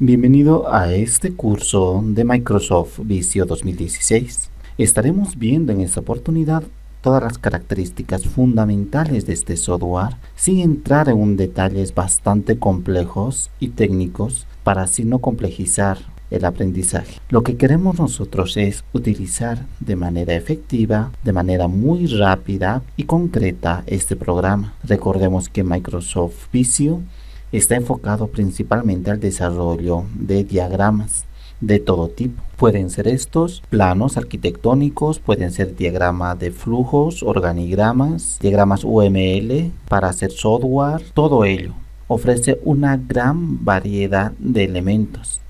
Bienvenido a este curso de Microsoft Visio 2016. Estaremos viendo en esta oportunidad todas las características fundamentales de este software sin entrar en detalles bastante complejos y técnicos para así no complejizar el aprendizaje. Lo que queremos nosotros es utilizar de manera efectiva, de manera muy rápida y concreta este programa. Recordemos que Microsoft Visio está enfocado principalmente al desarrollo de diagramas de todo tipo. Pueden ser estos planos arquitectónicos, pueden ser diagramas de flujos, organigramas, diagramas UML para hacer software, todo ello. Ofrece una gran variedad de elementos